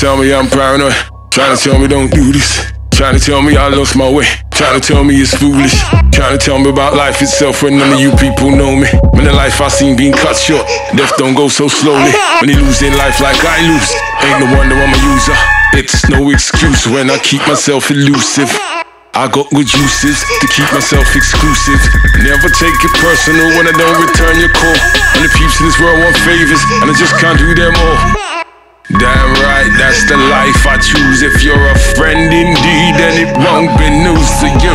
tell me I'm paranoid. Trying to tell me don't do this. Trying to tell me I lost my way. Trying to tell me it's foolish. Trying to tell me about life itself when none of you people know me. When the life I seen being cut short, death don't go so slowly. When you lose life like I lose, ain't no wonder I'm a user. It's no excuse when I keep myself elusive. I got good uses to keep myself exclusive. Never take it personal when I don't return your call. And the peeps in this world want favors, and I just can't do them all. Damn that's the life I choose. If you're a friend indeed, then it won't be news to you.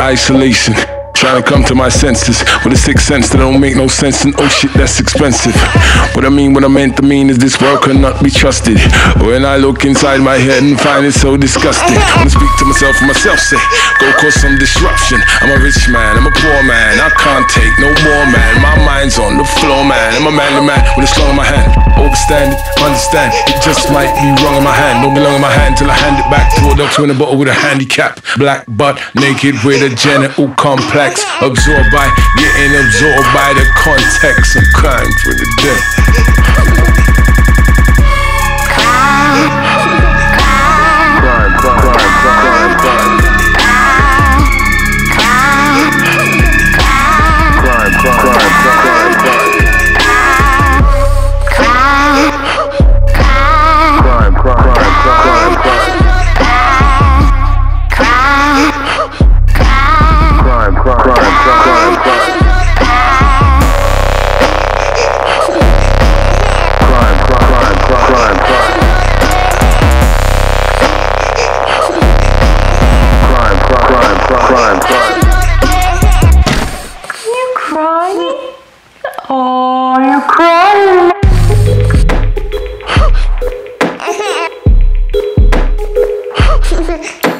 Isolation. Trying to come to my senses with a sixth sense that don't make no sense and oh shit that's expensive. What I mean, what I meant to mean is this world cannot be trusted. When I look inside my head and find it so disgusting, I wanna speak to myself and myself say, go cause some disruption. I'm a rich man, I'm a poor man, I can't take no more man. My mind's on the floor man, I'm a manly man with a slung in my hand. Overstand it, understand, it just might be wrong in my hand. Don't belong in my hand till I hand it back to a doctor in a bottle with a handicap. Black butt, naked with a genital complex. Absorbed by, getting absorbed by the context of crime for the death. Perfect.